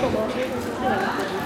我们。